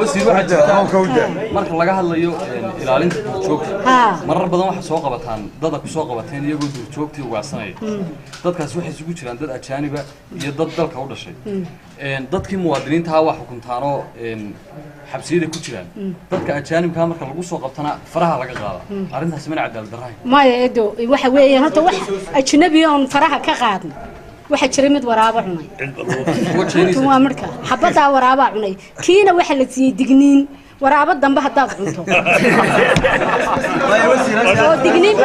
wasiir waxaa jirta marka laga hadlayo een, ilaalinta duurjoogta marar badan waxaa soo qabataan dada ku soo qabateen iyagoo duurjoogtii ugaarsanaya dadkaas waxay isugu jiraan dad ajaaniba iyo dad dalka u dhashay. Een, dadkii muwaadiniintaha waa xukuntaanoo xabsiyada ku jiraan. Dadka ajaanibkaa marka lagu soo qabtana faraha laga qaada. Arrintaasi mana cadaalad darrahay maya edo waxa weeyaan horta wax ajnabi oon faraha ka qaadno mid cunay waa marka xabadaa waraabaa cunay kiina waxa la siiyey digniin waraabo dambe haddaad cunto oo digniin